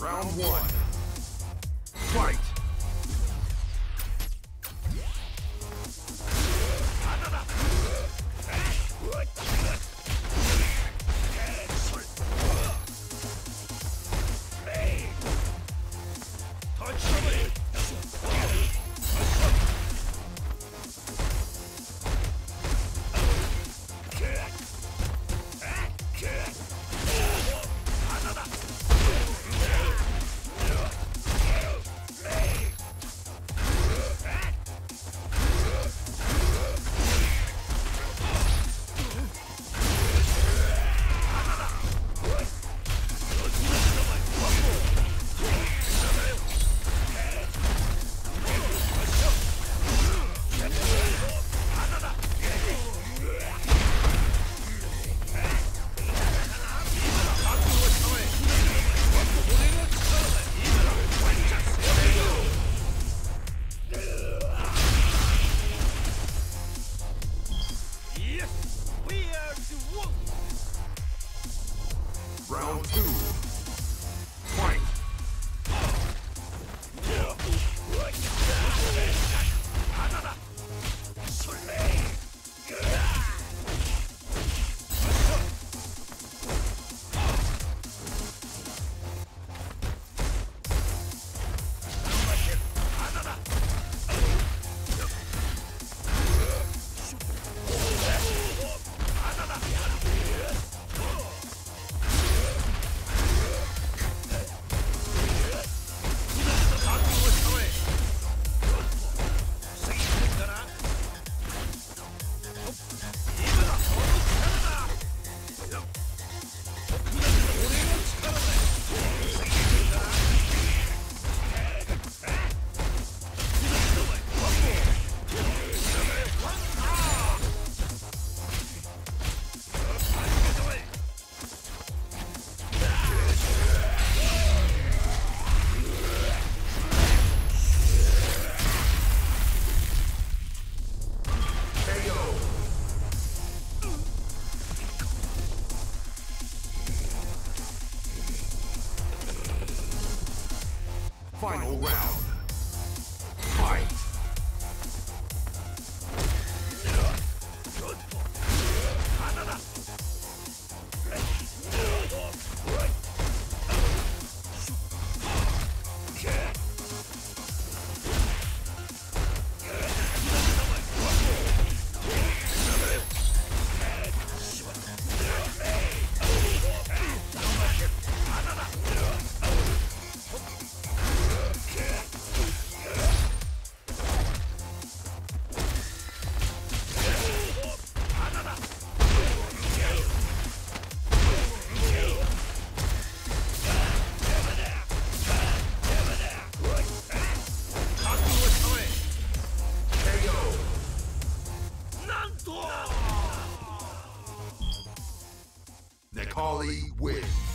Round one. Fight! Round two. Final round. Nikali wins.